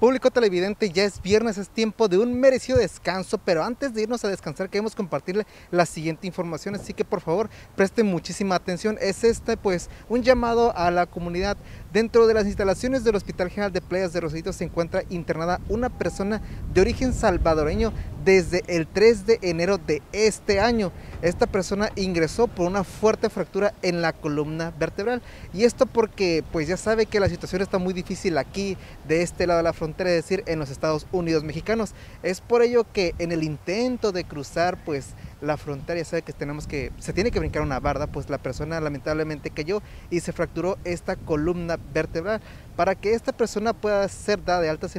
Público televidente, ya es viernes, es tiempo de un merecido descanso, pero antes de irnos a descansar queremos compartirle la siguiente información, así que por favor presten muchísima atención. Es este pues un llamado a la comunidad. Dentro de las instalaciones del Hospital General de Playas de Rosarito se encuentra internada una persona de origen salvadoreño desde el 3 de enero de este año. Esta persona ingresó por una fuerte fractura en la columna vertebral y esto porque pues ya sabe que la situación está muy difícil aquí de este lado de la frontera, es decir, en los Estados Unidos mexicanos. Es por ello que en el intento de cruzar pues la frontera, ya sabe que tenemos que, se tiene que brincar una barda, pues la persona lamentablemente cayó y se fracturó esta columna vertebral. Para que esta persona pueda ser dada de alta se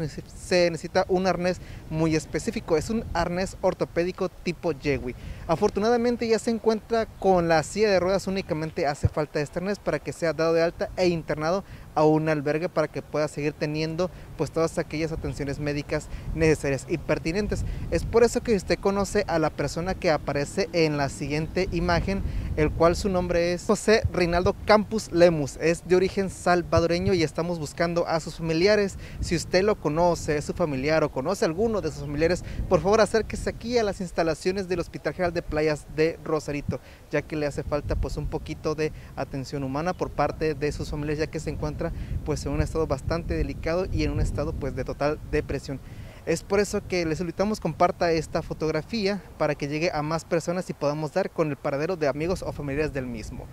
necesita un arnés muy específico, es un arnés ortopédico tipo Jewi. Afortunadamente ya se encuentra con la silla de ruedas, únicamente hace falta este arnés para que sea dado de alta e internado a un albergue para que pueda seguir teniendo pues todas aquellas atenciones médicas necesarias y pertinentes. Es por eso que usted conoce a la persona que aparece en la siguiente imagen, el cual su nombre es José Reinaldo Campus Lemus, es de origen salvadoreño y estamos buscando a sus familiares. Si usted lo conoce, es su familiar o conoce a alguno de sus familiares, por favor acérquese aquí a las instalaciones del Hospital General de Playas de Rosarito, ya que le hace falta pues un poquito de atención humana por parte de sus familiares, ya que se encuentra pues en un estado bastante delicado y en un estado pues de total depresión. Es por eso que les solicitamos comparta esta fotografía para que llegue a más personas y podamos dar con el paradero de amigos o familiares del mismo.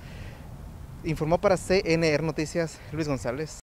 Informó para CNR Noticias Luis González.